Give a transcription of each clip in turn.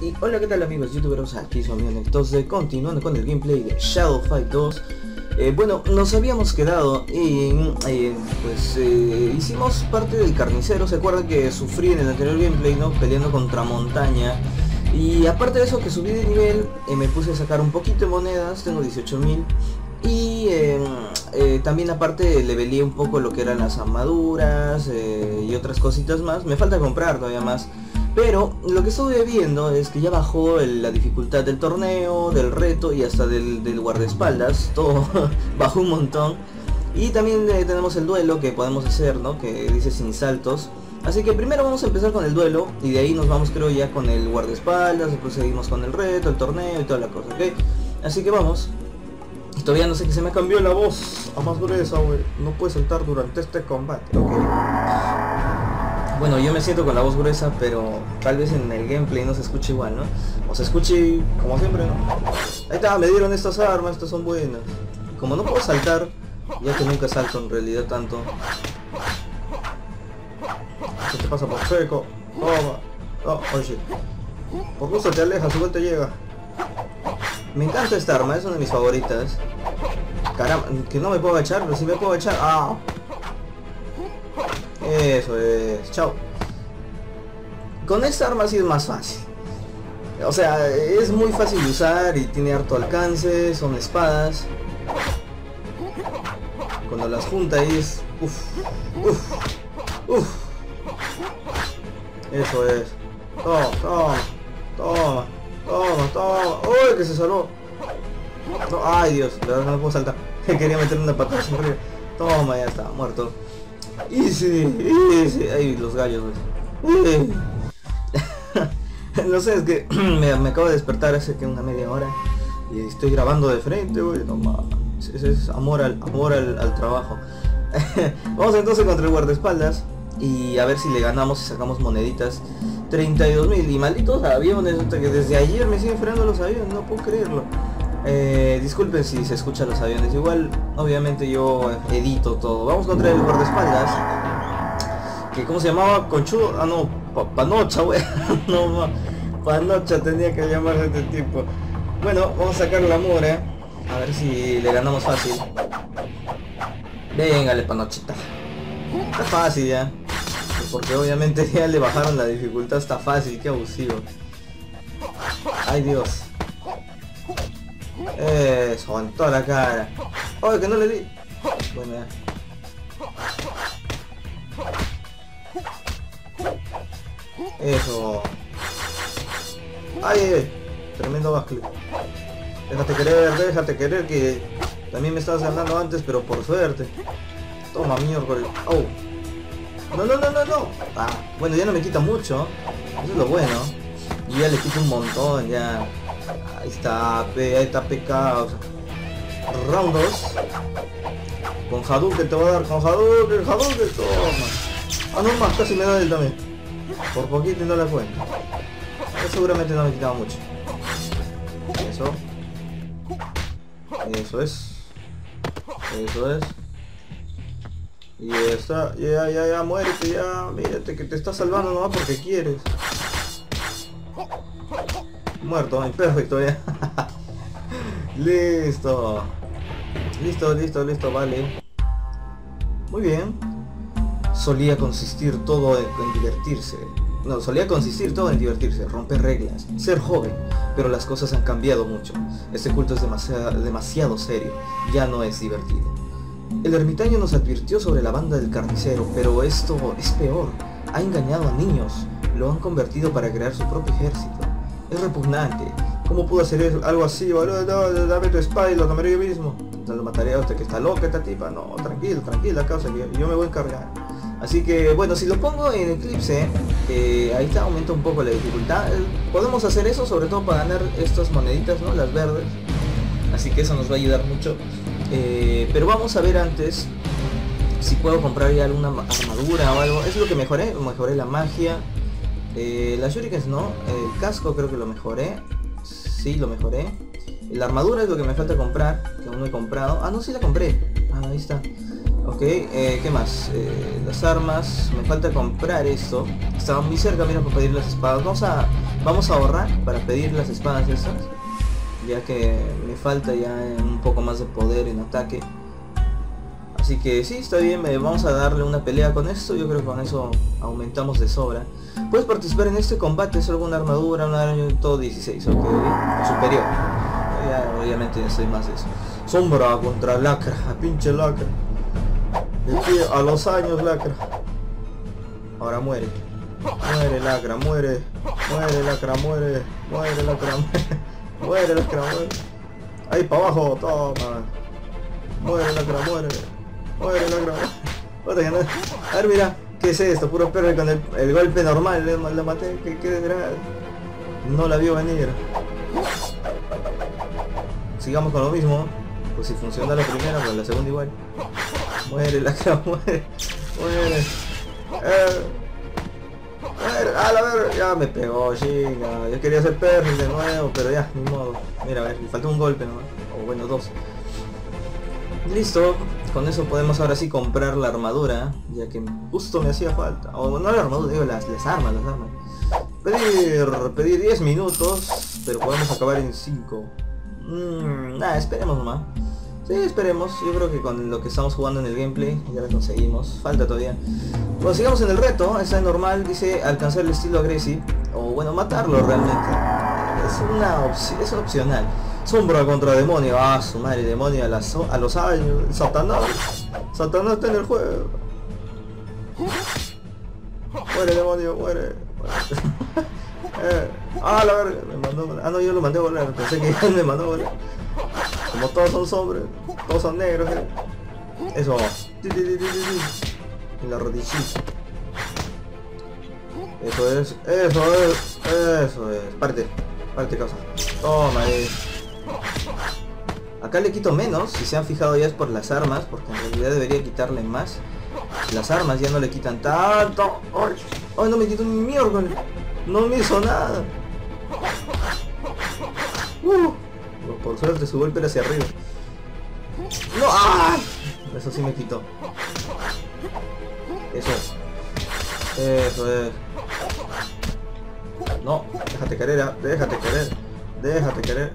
Y hola qué tal amigos youtuberos, aquí su amigo Entonces continuando con el gameplay de Shadow Fight 2 eh, Bueno, nos habíamos quedado en, eh, pues eh, hicimos parte del carnicero, se acuerdan que sufrí en el anterior gameplay, ¿no? Peleando contra montaña Y aparte de eso que subí de nivel, me puse a sacar un poquito de monedas, tengo 18.000 y em, también aparte le velé un poco lo que eran las armaduras y otras cositas más. Me falta comprar todavía más. Pero lo que estuve viendo es que ya bajó la dificultad del torneo, del reto y hasta del, guardaespaldas. Todo bajó un montón. Y también eh, tenemos el duelo que podemos hacer, ¿no? Que dice sin saltos. Así que primero vamos a empezar con el duelo y de ahí nos vamos creo ya con el guardaespaldas, después seguimos con el reto, el torneo y toda la cosa, ¿ok? Así que vamos. Todavía no sé que se me cambió la voz a más gruesa, güey. No puede saltar durante este combate, bueno, yo me siento con la voz gruesa, pero tal vez en el gameplay no se escuche igual, ¿no? O se escuche como siempre, ¿no? Ahí está, me dieron estas armas, estas son buenas. Como no puedo saltar, ya que nunca salto en realidad tanto. ¿Qué te pasa por seco? Toma. Oh, oh shit. Por gusto te alejas, igual te llega. Me encanta esta arma, es una de mis favoritas. Caramba, que no me puedo echar, pero si me puedo echar. ¡Ah! Eso es. Chao. Con esta arma sí es más fácil. O sea, es muy fácil de usar y tiene harto alcance, son espadas. Cuando las junta es... Uf, uf, uf. Eso es. Toma, toma, toma, toma, toma. ¡Uy, que se salvó! ay Dios, la verdad no puedo saltar. Quería meterle una patada sin Toma, ya está, muerto. Easy, easy. Ay, los gallos, no sé, es que me, acabo de despertar hace que una media hora y estoy grabando de frente, güey. No mames. Ese es amor al amor al, trabajo. Vamos entonces contra el guardaespaldas y a ver si le ganamos y sacamos moneditas. 32.000 y malditos aviones, que desde ayer me siguen frenando los aviones, no puedo creerlo. Eh, disculpen si se escuchan los aviones. Igual, obviamente yo edito todo. Vamos contra el guardaespaldas. Que cómo se llamaba Conchudo. Ah no, Panocha, wey. no, Panocha tenía que llamarse este tipo. Bueno, vamos a sacar la mora. A ver si le ganamos fácil. Véngale, Panochita. Está fácil ya. Porque obviamente ya le bajaron la dificultad. Está fácil, qué abusivo. Ay Dios. Eso, en toda la cara. ¡Ay, que no le di! Bueno, Eso. ¡Ay! Tremendo bascle. Déjate querer, déjate querer que también me estabas ganando antes, pero por suerte. Toma, miércoles. ¡Oh! No, no, no, no, no. Ah, bueno, ya no me quita mucho. Eso es lo bueno. Y ya le quito un montón, ya. Ahí está, ahí está pecado. Round 2. Con Hadouken te voy a dar, con Hadouken, Hadouken, toma. Ah, no más, casi me da él también. Por poquito y no la cuenta. seguramente no me quitaba mucho. Eso. Eso es. Eso es. Y ya está, ya, ya, ya, muérete, ya, mírate que te está salvando nomás porque quieres. Muerto, perfecto ya. listo. Listo, listo, listo, vale. Muy bien. Solía consistir todo en, divertirse. No, solía consistir todo en divertirse, romper reglas, ser joven, pero las cosas han cambiado mucho. Este culto es demasiado, demasiado serio, ya no es divertido. El ermitaño nos advirtió sobre la banda del carnicero, pero esto es peor. Ha engañado a niños, lo han convertido para crear su propio ejército. Es repugnante. ¿Cómo pudo hacer algo así, boludo? No, dame tu espada y lo tomaré yo mismo. Lo mataré usted que está loca esta tipa. No, tranquilo, tranquila, causa que yo me voy a encargar. Así que bueno, si lo pongo en Eclipse, eh, ahí está, aumenta un poco la dificultad. Podemos hacer eso sobre todo para ganar estas moneditas, ¿no? Las verdes. Así que eso nos va a ayudar mucho. Eh, pero vamos a ver antes si puedo comprar ya alguna armadura o algo. Es lo que mejoré. Mejoré la magia. Eh, las shurikens no, el casco creo que lo mejoré. Sí, lo mejoré. La armadura es lo que me falta comprar, que aún no he comprado. Ah, no, sí la compré. Ah, ahí está. Ok, eh, ¿qué más? Eh, las armas, me falta comprar esto. Estaba muy cerca, mira, para pedir las espadas. Vamos a Vamos a ahorrar para pedir las espadas esas. Ya que me falta ya un poco más de poder en ataque. Así que sí, está bien, vamos a darle una pelea con esto, yo creo que con eso aumentamos de sobra. Puedes participar en este combate, solo con una armadura, un todo 16, ok, superior. Ya, obviamente soy más de eso. Sombra contra lacra, pinche lacra. a los años lacra. Ahora muere. Muere lacra, muere. Muere lacra, muere. Muere lacra, muere. Muere lacra, muere. Ahí para abajo, toma. Muere lacra, muere. Muere lacra. A ver, mira. ¿Qué es esto? Puro perro con el, golpe normal le, maté. ¿Qué, qué No la vio venir. Sigamos con lo mismo. Pues si funciona la primera, pues la segunda igual. Muere lacra, muere. Muere. Eh. A la ver, ya me pegó, chica. Yo quería hacer perro de nuevo, pero ya, ni modo. Mira, a ver, me falta un golpe nomás. O bueno, dos. Listo. Con eso podemos ahora sí comprar la armadura, ya que justo me hacía falta. O no la armadura, digo las, las armas, las armas. Pedir, pedir 10 minutos, pero podemos acabar en 5. Mmm, nada, esperemos nomás. Sí, esperemos. Yo creo que con lo que estamos jugando en el gameplay ya lo conseguimos. Falta todavía. Bueno, sigamos en el reto. Esta es normal, dice alcanzar el estilo agresivo. O bueno, matarlo realmente. Es una opción, es opcional. Sombra contra demonio. Ah, su madre, demonio a, los años. Satanás. Satanás está en el juego. Muere demonio, muere. eh. Ah, la verga, me mandó Ah, no, yo lo mandé a volar. Pensé que me mandó a volar. Como todos son hombres, todos son negros. ¿eh? Eso. En la rodillita. Eso es, eso es, eso es. Parte, parte casa. Toma ahí. Acá le quito menos, si se han fijado ya es por las armas, porque en realidad debería quitarle más. Las armas ya no le quitan tanto. ¡Ay! ¡Ay no me quito ni mierda! No me hizo nada. Uh por suerte su golpe era hacia arriba. ¡No! ¡Ah! Eso sí me quitó. Eso. Eso es. No, déjate querer, ah, déjate querer. Déjate querer.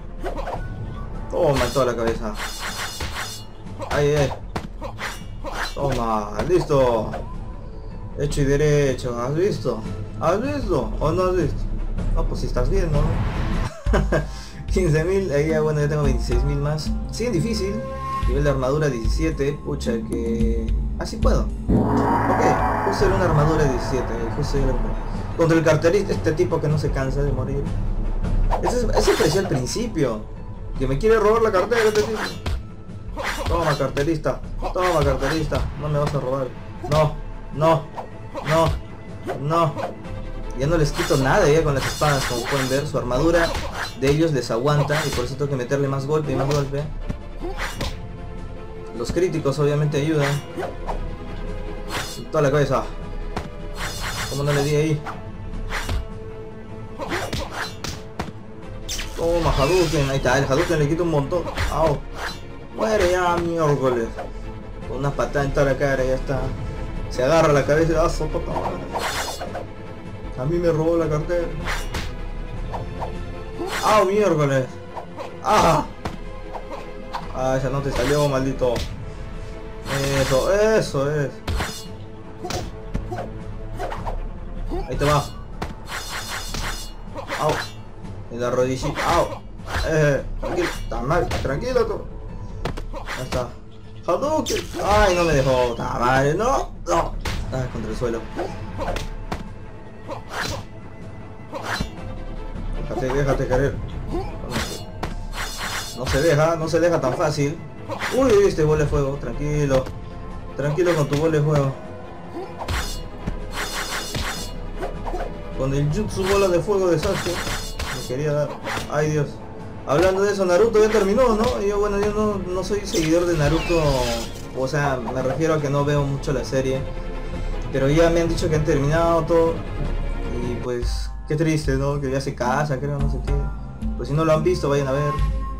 Toma en toda la cabeza. Ahí es. Toma, listo. Hecho y derecho, ¿has visto? ¿Has visto? ¿O no has visto? No, pues si estás viendo, ¿no? 15.000, ahí ya bueno, ya tengo 26.000 más. Sigue difícil. Nivel de armadura 17, pucha que... Así puedo. Ok, puse una armadura 17, justo Contra el carterista, este tipo que no se cansa de morir. Ese, ese pareció al principio. Que me quiere robar la cartera este tipo. Toma carterista, toma carterista, no me vas a robar. No, no, no, no. Ya no les quito nada ya con las espadas, como pueden ver, su armadura de ellos les aguanta y por eso tengo que meterle más golpe y más golpe. Los críticos obviamente ayudan. Toda la cabeza. Como no le di ahí? Toma, Hadouken. Ahí está, el Hadouken le quita un montón. Au. Muere ya, miércoles. Con una patada en toda la cara, ya está. Se agarra la cabeza y ah, A mí me robó la cartera. ¡Ah, miércoles! ¡Ah! Ah, esa no te salió, maldito. Eso, eso es. Ahí te va. Au. La rodillita. Au. Eh, tranquilo. Está mal. Tranquilo tú. Ahí está. Hadouken. Ay, no me dejó. Está mal. No. No. Ah, contra el suelo. Déjate, déjate querer. No se deja, no se deja tan fácil. Uy, este bola de fuego, tranquilo. Tranquilo con tu bola de fuego. Con el jutsu bola de fuego de. Quería dar. Ay Dios. Hablando de eso, Naruto ya terminó, ¿no? Yo bueno, yo no, no soy seguidor de Naruto. O sea, me refiero a que no veo mucho la serie. Pero ya me han dicho que han terminado todo. Y pues Qué triste, ¿no? Que ya se casa, creo, no sé qué. Pues si no lo han visto, vayan a ver.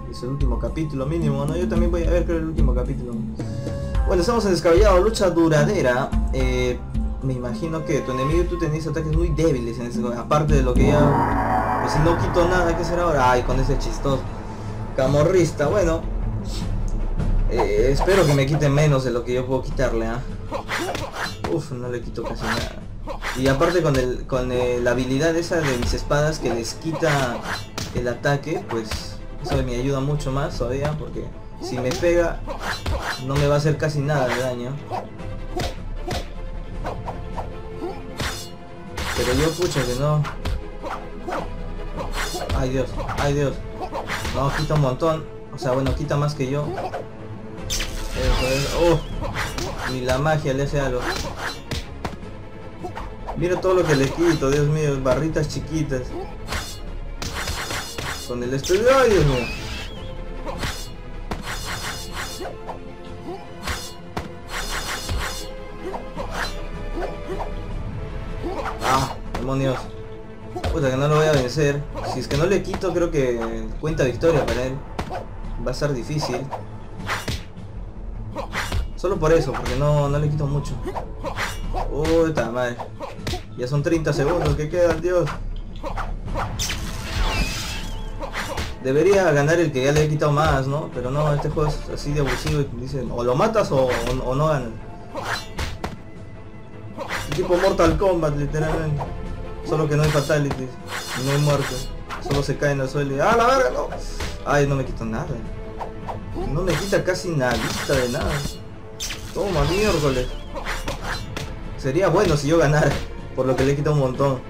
Es el último capítulo mínimo, ¿no? Yo también voy a ver, creo, el último capítulo. Bueno, estamos en descabellado, lucha duradera. Eh, me imagino que tu enemigo tú tenías ataques muy débiles en ese aparte de lo que ya Pues si no quito nada, ¿qué será ahora? Ay, con ese chistoso. Camorrista, bueno. Eh, espero que me quite menos de lo que yo puedo quitarle, ¿ah? Uf, no le quito casi nada. Y aparte con el con la habilidad esa de mis espadas que les quita el ataque, pues eso me ayuda mucho más todavía porque si me pega no me va a hacer casi nada de daño. Pero yo pucha que no. Ay Dios, ay Dios. No, quita un montón. O sea, bueno, quita más que yo. Oh, ni la magia le hace algo. Mira todo lo que le quito, Dios mío, barritas chiquitas. Con el estudio, ay Dios mío. Demonios. Puta que no lo voy a vencer. Si es que no le quito creo que cuenta victoria para él. Va a ser difícil. Solo por eso, porque no, no le quito mucho. Puta madre. Ya son 30 segundos que quedan, Dios. Debería ganar el que ya le he quitado más, ¿no? Pero no, este juego es así de abusivo y dicen, o lo matas o, no ganas. Tipo Mortal Kombat, literalmente. Solo que no hay fatalities, no hay muerte. Solo se cae en el suelo y ¡ah, la verga, no! Ay, no me quito nada. No me quita casi nada de nada. Toma, miércoles. Sería bueno si yo ganara, por lo que le he quitado un montón.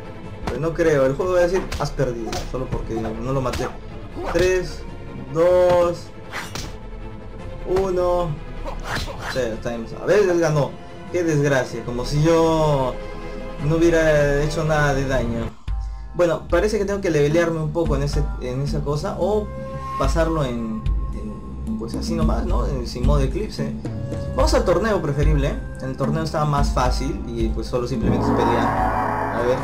Pero no creo, el juego va a decir, has perdido, solo porque no lo maté. 3, 2, 1. A ver, él ganó. Qué desgracia, como si yo no hubiera hecho nada de daño. Bueno, parece que tengo que levelearme un poco en, ese, en esa cosa o pasarlo en, pues así nomás, ¿no? Sin modo eclipse. Vamos al torneo preferible. En el torneo estaba más fácil y pues solo simplemente se pelear. A ver.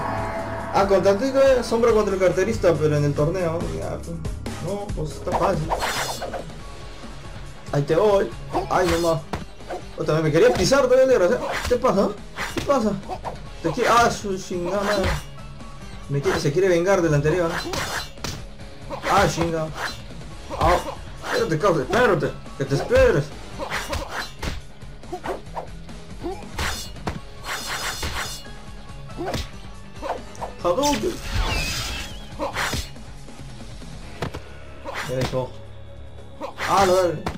Ah, con eh, sombra contra el carterista, pero en el torneo. No, pues está fácil. Ahí te voy. Ay, nomás. Otra vez me quería pisar todavía ¿Qué pasa? ¿Qué pasa? Te quiere... Ah, su chingada Me quiere... Se quiere vengar del anterior. Ah, chinga. Ah, espérate, cabrón, espérate. Que te esperes. Hadouken. Eso. Ah, no.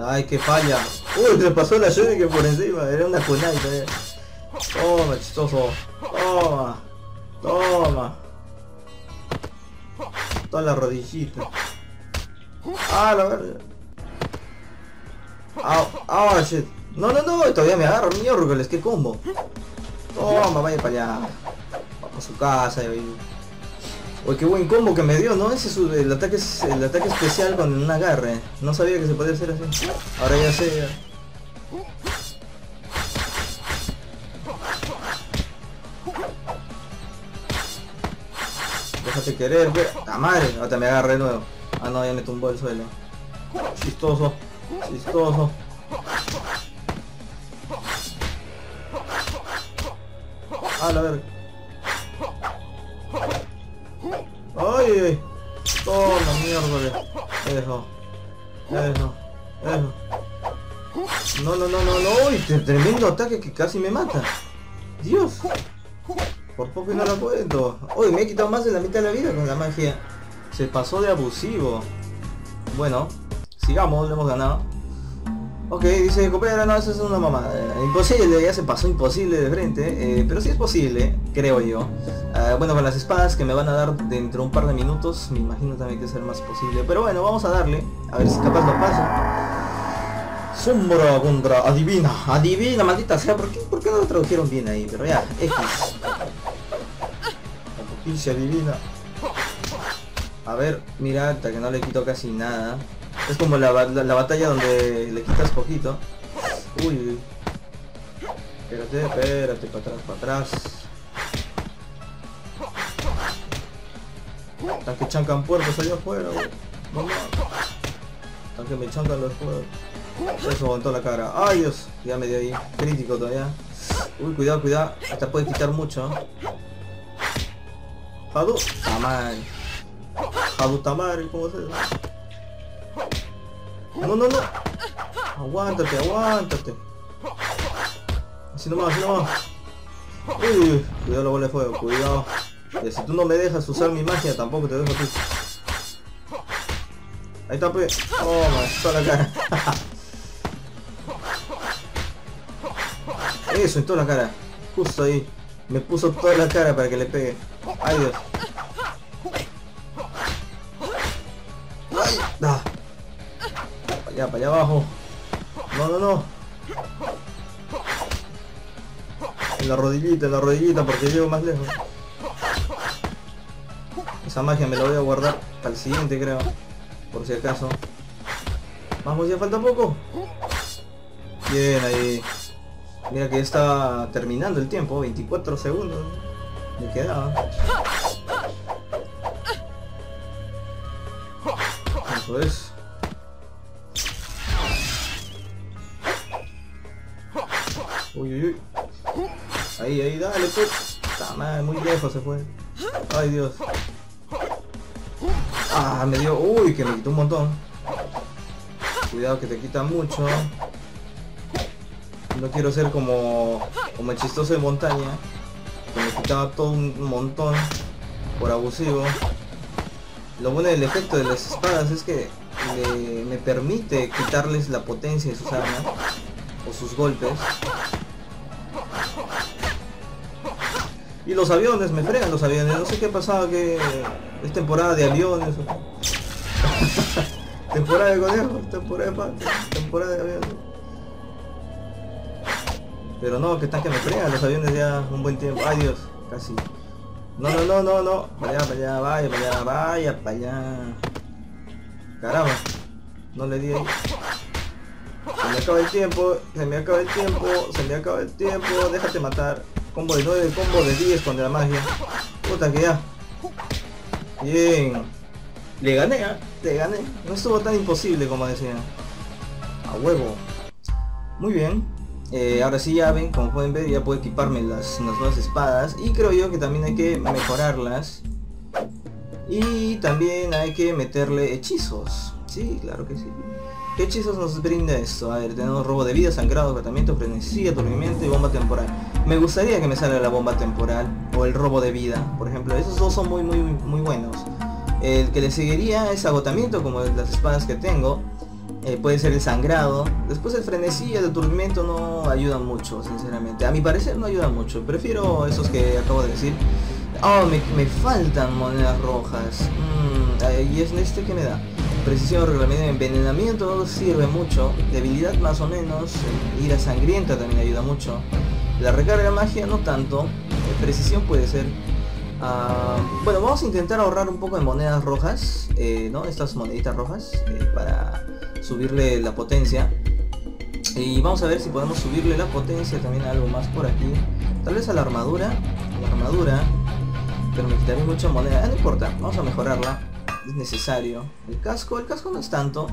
Ay, que falla. Uy, se pasó la que por encima. Era una cunaita. Eh. Toma, chistoso. Toma. Toma. Toda la rodillita. Ah, la verdad. Ah, ah, shit. No, no, no, todavía me agarro, miércoles, qué combo. Toma, vaya para allá. a su casa y... Uy, qué buen combo que me dio, ¿no? Ese es el ataque el ataque especial con un agarre. No sabía que se podía hacer así. Ahora ya sé. Déjate querer, ve. ¡La madre! Ahora me agarre de nuevo. Ah no, ya me tumbó el suelo. Chistoso. Chistoso. A la verga. Ay, ay. Toma, mierda. Eso. Eso. Eso. No, no, no, no, no. Uy, tremendo ataque que casi me mata. Dios. Por poco no la cuento. Uy, me he quitado más de la mitad de la vida con la magia. Se pasó de abusivo. Bueno, sigamos, le hemos ganado. Ok, dice, compañera, no, eso es una mamada. Imposible, ya se pasó imposible de frente. Eh, pero sí es posible, creo yo. Ah, bueno, con las espadas que me van a dar dentro de un par de minutos, me imagino también que será más posible. Pero bueno, vamos a darle. A ver si capaz lo pasa. Sombra contra adivina. Adivina, maldita sea. ¿Por qué, ¿Por qué no lo tradujeron bien ahí? Pero ya, X. La adivina. A ver, mira, hasta que no le quito casi nada. Es como la, batalla donde le quitas poquito. Uy. Espérate, espérate, para atrás, para atrás. Están que chancan puertos allá afuera, No, Están que me chancan los puertos. Eso aguantó la cara. ¡Ay Dios! Ya me dio ahí. Crítico todavía. Uy, cuidado, cuidado. Hasta puede quitar mucho. Hadu Tamari. Hadu Tamari, ¿cómo se llama? No, no, no. Aguántate, aguántate. Así nomás, así nomás. Uy, cuidado la bola de fuego, cuidado. Y si tú no me dejas usar mi magia, tampoco te dejo tú. Ahí está, pues. Oh, me toda la cara. Eso, en toda la cara. Justo ahí. Me puso toda la cara para que le pegue. Ay, Dios. Allá, para allá abajo. No, no, no. En la rodillita, en la rodillita, porque llego más lejos. Esa magia me la voy a guardar para el siguiente, creo. Por si acaso. Vamos, ya falta poco. Bien, ahí. Mira que ya está terminando el tiempo, 24 segundos. Me quedaba. Eso es. Ahí, ahí, dale, pues. Está mal, muy lejos se fue. Ay, Dios. Ah, me dio... Uy, que me quitó un montón. Cuidado que te quita mucho. No quiero ser como, como el chistoso de montaña, que me quitaba todo un montón por abusivo. Lo bueno del efecto de las espadas es que me permite quitarles la potencia de sus armas o sus golpes. Y los aviones, me fregan los aviones, no sé qué pasaba que es temporada de aviones. temporada de conejos, temporada de patos, temporada de aviones. Pero no, que están que me fregan los aviones ya un buen tiempo. Ay Dios, casi. No, no, no, no, no. Para allá, para allá, vaya, para allá, vaya, para allá. Caramba. No le di ahí. Se me acaba el tiempo, se me acaba el tiempo, se me acaba el tiempo, déjate matar. Combo de 9, combo de 10 con la magia. Puta que ya. Bien. Le gané, ¿eh? Le gané. No estuvo tan imposible como decía. A huevo. Muy bien. Eh, ahora sí ya ven, como pueden ver, ya puedo equiparme las, nuevas espadas. Y creo yo que también hay que mejorarlas. Y también hay que meterle hechizos. Sí, claro que sí. ¿Qué hechizos nos brinda esto? A ver, tenemos robo de vida, sangrado, tratamiento, frenesía, aturdimiento y bomba temporal. Me gustaría que me salga la bomba temporal o el robo de vida, por ejemplo. Esos dos son muy, muy, muy buenos. El que le seguiría es agotamiento, como las espadas que tengo. Eh, puede ser el sangrado. Después el frenesí y el aturdimiento no ayudan mucho, sinceramente. A mi parecer no ayudan mucho. Prefiero esos que acabo de decir. Oh, me, faltan monedas rojas. Mm, y es este que me da. Precisión, reglamento, envenenamiento no sirve mucho. Debilidad más o menos. Ira sangrienta también ayuda mucho. La recarga magia no tanto. Eh, precisión puede ser. Ah, bueno, vamos a intentar ahorrar un poco de monedas rojas, eh, ¿no? Estas moneditas rojas, para subirle la potencia. Y vamos a ver si podemos subirle la potencia también algo más por aquí. Tal vez a la armadura. La armadura. Pero me quitaría mucha moneda. Ah, no importa, vamos a mejorarla. Es necesario. El casco, el casco no es tanto.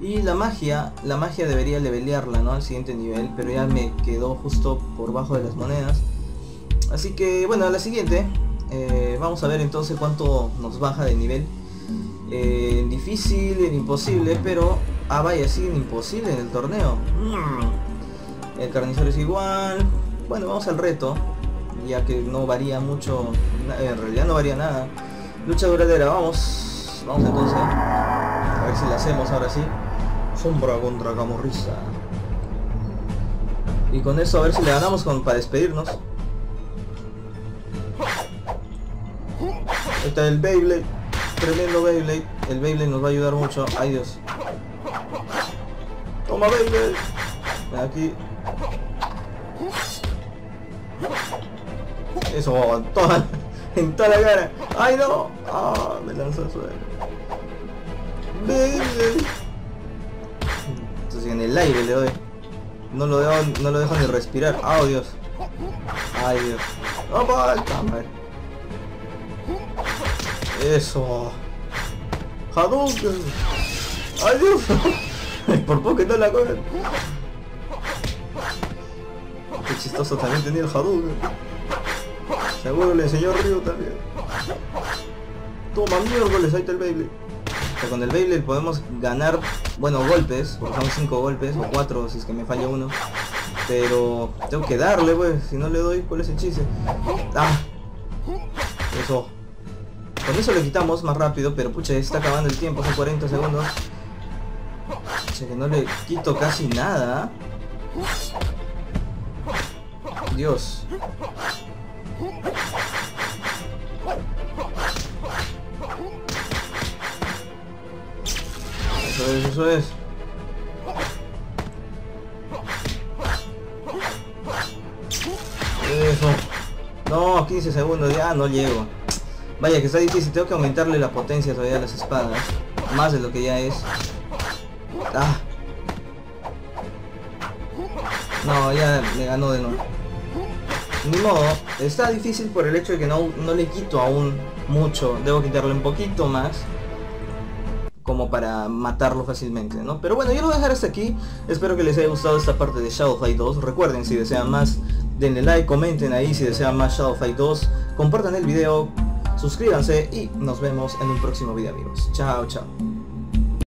Y la magia, la magia debería levelearla, ¿no? Al siguiente nivel. Pero ya me quedó justo por bajo de las monedas. Así que, bueno, a la siguiente. Eh, vamos a ver entonces cuánto nos baja de nivel. Eh, difícil, en imposible, pero Ah, vaya, siguen imposible en el torneo. El carnicero es igual. Bueno, vamos al reto. Ya que no varía mucho. En realidad no varía nada. Lucha duradera, vamos. Vamos entonces. A ver si la hacemos ahora sí. Sombra contra Camorrisa. Y con eso a ver si le ganamos con, para despedirnos. Está el Beyblade. Tremendo Beyblade. El Beyblade nos va a ayudar mucho. Ay Dios. Toma, baby. Aquí. Eso, en toda, en toda la cara. ¡Ay no! ¡Ah! Me lanzó el suelo. Baby. En el aire le doy. No lo dejo, no lo dejo ni respirar. ¡Ah, oh, Dios! ¡Ay, Dios! Eso. Hadouken. ¡Ay, Dios! Por poco no la cogen. Qué chistoso también tenía el Hadouken. Seguro le enseñó Ryu también. Toma miércoles, ahí está el Beyblade. Con el Beyblade podemos ganar, bueno, golpes, porque son 5 golpes, o 4 si es que me falla uno. Pero tengo que darle, pues, si no le doy, ¿cuál es el chiste? Ah, eso. Con eso le quitamos más rápido, pero pucha, está acabando el tiempo, son 40 segundos. Pucha, que no le quito casi nada. Dios. Eso es, eso es. No, 15 segundos, ya no llego. Vaya que está difícil, tengo que aumentarle la potencia todavía a las espadas. Más de lo que ya es. Ah. No, ya me ganó de nuevo. Ni modo, está difícil por el hecho de que no, no le quito aún mucho. Debo quitarle un poquito más como para matarlo fácilmente, ¿no? Pero bueno, yo lo voy a dejar hasta aquí. Espero que les haya gustado esta parte de Shadow Fight 2. Recuerden, si desean más, denle like, comenten ahí si desean más Shadow Fight 2. Compartan el video, suscríbanse y nos vemos en un próximo video, amigos. Chao, chao.